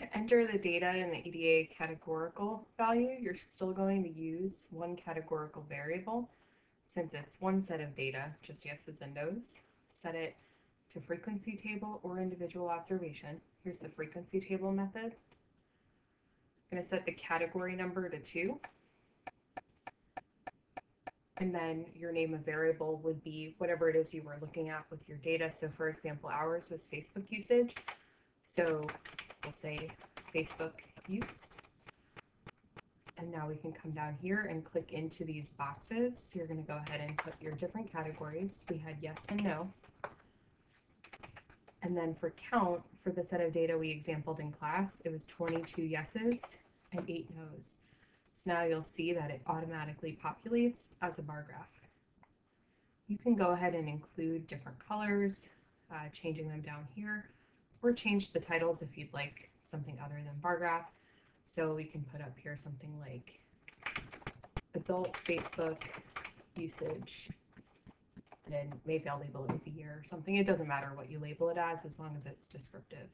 To enter the data in the EDA categorical value, you're still going to use one categorical variable since it's one set of data, just yeses and nos. Set it to frequency table or individual observation. Here's the frequency table method. I'm going to set the category number to 2. And then your name of variable would be whatever it is you were looking at with your data. So for example, ours was Facebook usage. So say Facebook use. And now we can come down here and click into these boxes. So you're going to go ahead and put your different categories. We had yes and no. And then for count, for the set of data we exampled in class, it was 22 yeses and 8 nos. So now you'll see that it automatically populates as a bar graph. You can go ahead and include different colors, uh, changing them down here, or change the titles if you'd like something other than bar graph. So we can put up here something like adult Facebook usage and then maybe I'll label it with a year or something. It doesn't matter what you label it as as long as it's descriptive.